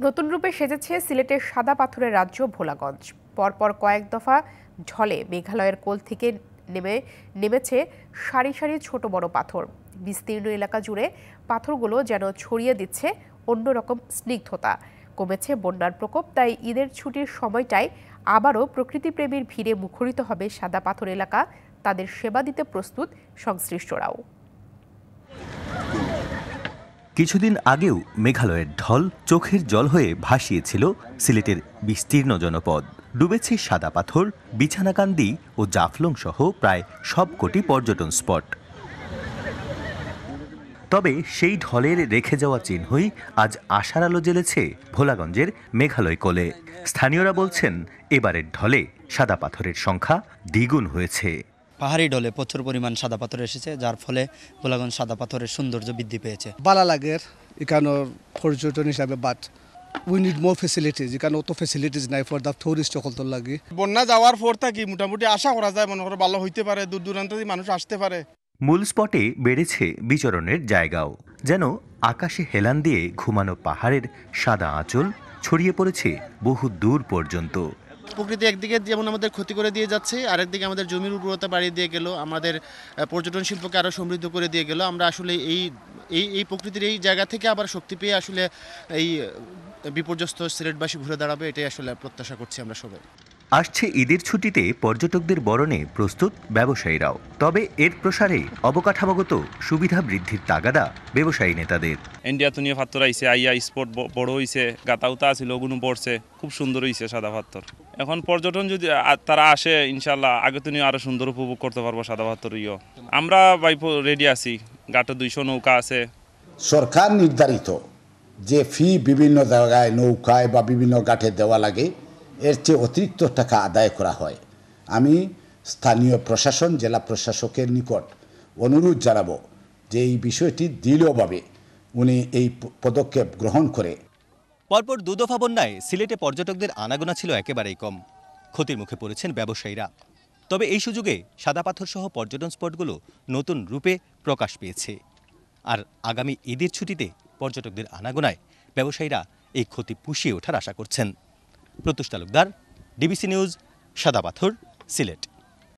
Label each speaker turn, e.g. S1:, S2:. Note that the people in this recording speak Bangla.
S1: নতুন রূপে সেজেছে সিলেটের সাদা পাথরের রাজ্য ভোলাগঞ্জ। পরপর কয়েক দফা ঢলে মেঘালয়ের কোল থেকে নেমে, নেমেছে সারি সারি ছোট বড় পাথর। বিস্তীর্ণ এলাকা জুড়ে পাথরগুলো যেন ছড়িয়ে দিচ্ছে অন্যরকম স্নিগ্ধতা। কমেছে বন্যার প্রকোপ, তাই ঈদের ছুটির সময়টায় আবারও প্রকৃতিপ্রেমীর ভিড়ে মুখরিত হবে সাদা পাথর এলাকা। তাদের সেবা দিতে প্রস্তুত সংশ্লিষ্টরাও।
S2: কিছুদিন আগেও মেঘালয়ের ঢল চোখের জল হয়ে ভাসিয়েছিল সিলেটের বিস্তীর্ণ জনপদ। ডুবেছে সাদা পাথর, বিছানাকান্দি ও জাফলং সহ প্রায় সবকটি পর্যটন স্পট। তবে সেই ঢলের রেখে যাওয়া চিহ্নই আজ আশার আলো জ্বেলেছে ভোলাগঞ্জের মেঘালয় কোলে। স্থানীয়রা বলছেন, এবারের ঢলে সাদা পাথরের সংখ্যা দ্বিগুণ হয়েছে।
S3: পাহাড়ি ডলে প্রচুর পরিমাণ সাদা পাথর এসেছে যার ফলে গোলাগঞ্জ সাদা পাথরের সৌন্দর্য বৃদ্ধি পেয়েছে।
S4: বালা লাগের এখানোর পর্যটন হিসাবে but we need more facilities এখানে অত ফেসিলিটিজ নাই ফর দ্য টুরিস্ট সকল লাগে।
S5: বন্যা যাওয়ার পর থাকি মোটামুটি আশা করা যায় মনে করো ভালো হইতে পারে দূর দূরান্ত থেকে মানুষ আসতে পারে।
S2: মূল স্পটে বেড়েছে বিচরণের জায়গাও যেন আকাশে হেলান দিয়ে ঘুমানো পাহাড়ের সাদা আঁচল ছড়িয়ে পড়েছে বহু দূর পর্যন্ত।
S6: প্রকৃতি একদিকে যেমন আমাদের ক্ষতি করে দিয়ে যাচ্ছে, আরেকদিকে আমাদের জমির উর্বরতা বাড়িয়ে দিয়ে গেল, আমাদের পর্যটন শিল্পকে আরও সমৃদ্ধ করে দিয়ে গেল। আমরা আসলে এই এই এই প্রকৃতির এই জায়গা থেকে আবার শক্তি পেয়ে আসলে এই বিপর্যস্ত সিলেটবাসী ঘুরে দাঁড়াবে, এটাই আসলে প্রত্যাশা করছি আমরা সবাই।
S2: আসছে ঈদের ছুটিতে পর্যটকদের বরণে প্রস্তুত ব্যবসায়ীরাও। তবে এর প্রসারে অবকাঠামোগত সুবিধা বৃদ্ধির তাগাদা ব্যবসায়ী নেতাদের।
S7: ইন্ডিয়া তো নিয়ে পাথর আইছে আইয়া স্পট বড় হইছে গাতাউতা আছিল ওগুলো পড়ছে খুব সুন্দর হইছে সাদা পাথর এখন পর্যটন যদি তারা আসে ইনশাল্লাহ আগে তো নিয়ে আরও সুন্দর উপভোগ করতে পারব সাদা পাথর ইয়ে আমরা বাইপো রেডি আছি গাটে দুইশো নৌকা আছে।
S8: সরকার নির্ধারিত যে ফি বিভিন্ন জায়গায় নৌকায় বা বিভিন্ন ঘাটে দেওয়া লাগে এর চেয়ে অতিরিক্ত টাকা আদায় করা হয়। আমি স্থানীয় প্রশাসন, জেলা প্রশাসকের নিকট অনুরোধ জানাব যে এই বিষয়টি দৃঢ়ভাবে উনি এই পদক্ষেপ গ্রহণ করে।
S2: পরপর দুদফা বন্যায় সিলেটে পর্যটকদের আনাগোনা ছিল একেবারেই কম। ক্ষতির মুখে পড়েছেন ব্যবসায়ীরা। তবে এই সুযোগে সাদা পাথর সহ পর্যটন স্পটগুলো নতুন রূপে প্রকাশ পেয়েছে। আর আগামী ঈদের ছুটিতে পর্যটকদের আনাগোনায় ব্যবসায়ীরা এই ক্ষতি পুষিয়ে ওঠার আশা করছেন। প্রত্যুষ তালুকদার ডিবিসি নিউজ সাদা পাথর সিলেট।